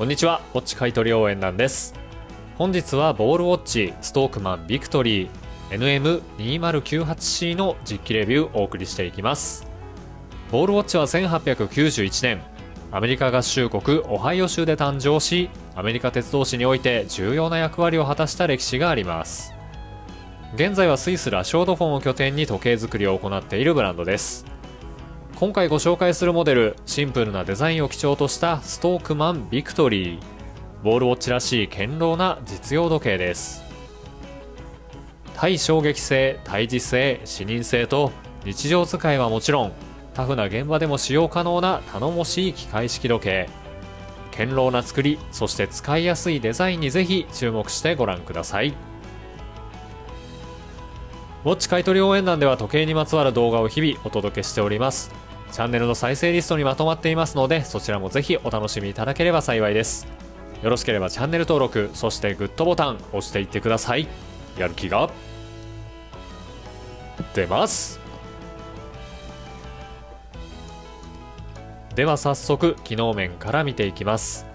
こんにちは、ウォッチ買取応援団です。本日はボールウォッチストークマンビクトリー NM2098C の実機レビューをお送りしていきます。ボールウォッチは1891年、アメリカ合衆国オハイオ州で誕生し、アメリカ鉄道史において重要な役割を果たした歴史があります。現在はスイスラショードフォンを拠点に時計作りを行っているブランドです。今回ご紹介するモデルシンプルなデザインを基調としたストークマンビクトリー。ボールウォッチらしい堅牢な実用時計です。対衝撃性対峙性視認性と日常使いはもちろんタフな現場でも使用可能な頼もしい機械式時計。堅牢な作りそして使いやすいデザインにぜひ注目してご覧ください。ウォッチ買取応援団では時計にまつわる動画を日々お届けしております。チャンネルの再生リストにまとまっていますのでそちらもぜひお楽しみいただければ幸いです。よろしければチャンネル登録そしてグッドボタン押していってください。やる気が出ます。では早速機能面から見ていきます。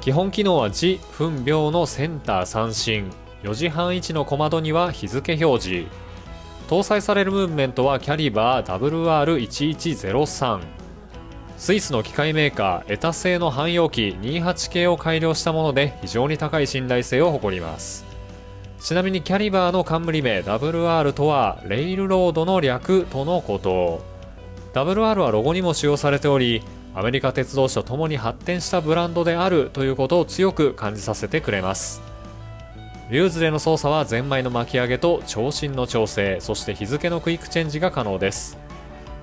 基本機能は時分秒のセンター三振。4時半位置の小窓には日付表示。搭載されるムーブメントはキャリバー WR1103 スイスの機械メーカーエタ製の汎用機28系を改良したもので非常に高い信頼性を誇ります。ちなみにキャリバーの冠名 WR とはレイルロードの略とのこと。WR はロゴにも使用されておりアメリカ鉄道史とともに発展したブランドであるということを強く感じさせてくれます。リューズでの操作はゼンマイの巻き上げと長針の調整そして日付のクイックチェンジが可能です。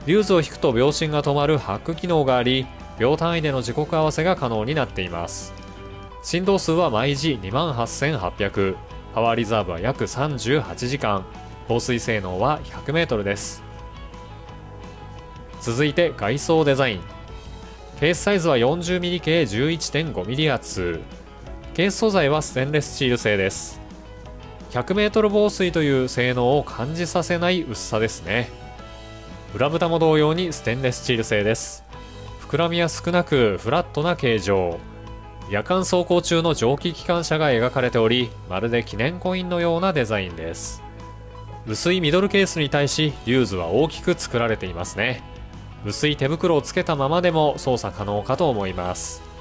リューズを引くと秒針が止まるハック機能があり秒単位での時刻合わせが可能になっています。振動数は毎時28,800パワーリザーブは約38時間。防水性能は 100m です。続いて外装デザイン。ケースサイズは 40mm 径 11.5mm 厚ケース素材はステンレススチール製です。100m 防水という性能を感じさせない薄さですね。裏蓋も同様にステンレススチール製です。膨らみは少なくフラットな形状。夜間走行中の蒸気機関車が描かれておりまるで記念コインのようなデザインです。薄いミドルケースに対しリューズは大きく作られていますね。薄い手袋をつけたままでも操作可能かと思います。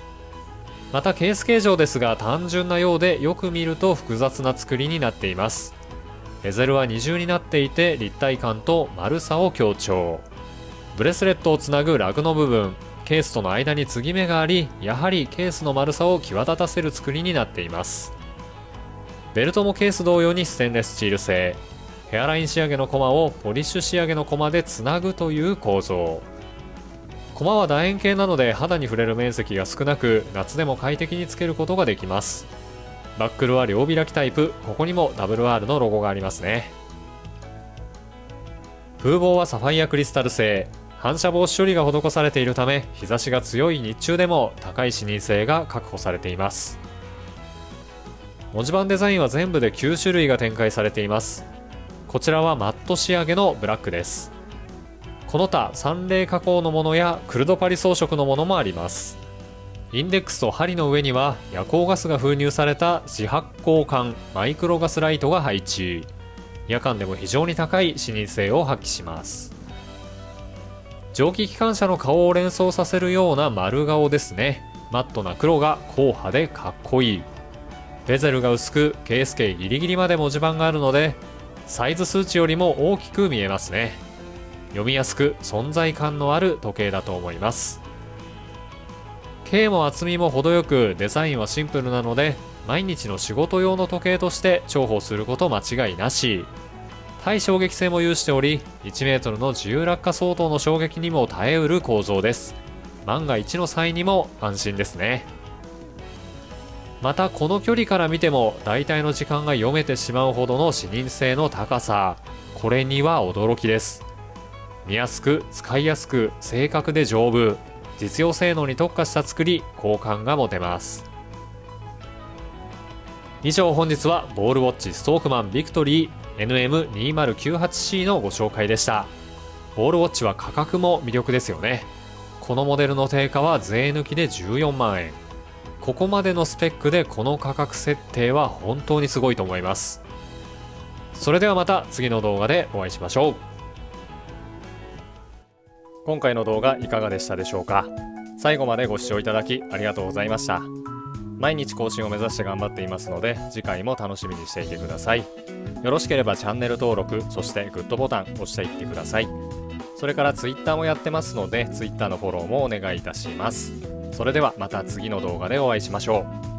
またケース形状ですが単純なようでよく見ると複雑な作りになっています。ベゼルは二重になっていて立体感と丸さを強調。ブレスレットをつなぐラグの部分ケースとの間に継ぎ目がありやはりケースの丸さを際立たせる作りになっています。ベルトもケース同様にステンレススチール製。ヘアライン仕上げのコマをポリッシュ仕上げのコマでつなぐという構造。コマは楕円形なので肌に触れる面積が少なく夏でも快適につけることができます。バックルは両開きタイプ。ここにも WR のロゴがありますね。風防はサファイアクリスタル製。反射防止処理が施されているため日差しが強い日中でも高い視認性が確保されています。文字盤デザインは全部で9種類が展開されています。こちらはマット仕上げのブラックです。この他三例加工のものやクルドパリ装飾のものもあります。インデックスと針の上には夜光ガスが封入された自発光管マイクロガスライトが配置。夜間でも非常に高い視認性を発揮します。蒸気機関車の顔を連想させるような丸顔ですね。マットな黒が硬派でかっこいい。ベゼルが薄くケース径ギリギリまで文字盤があるのでサイズ数値よりも大きく見えますね。読みやすく存在感のある時計だと思います。径も厚みも程よくデザインはシンプルなので毎日の仕事用の時計として重宝すること間違いなし。対衝撃性も有しており 1m の自由落下相当の衝撃にも耐えうる構造です。万が一の際にも安心ですね。またこの距離から見ても大体の時間が読めてしまうほどの視認性の高さ。これには驚きです。見やすく使いやすく正確で丈夫。実用性能に特化した作り好感が持てます。以上本日はボールウォッチストークマンビクトリー NM2098C のご紹介でした。ボールウォッチは価格も魅力ですよね。このモデルの定価は税抜きで14万円。ここまでのスペックでこの価格設定は本当にすごいと思います。それではまた次の動画でお会いしましょう。今回の動画いかがでしたでしょうか？最後までご視聴いただきありがとうございました。毎日更新を目指して頑張っていますので次回も楽しみにしていてください。よろしければチャンネル登録そしてグッドボタン押していってください。それから Twitter もやってますので Twitter のフォローもお願いいたします。それではまた次の動画でお会いしましょう。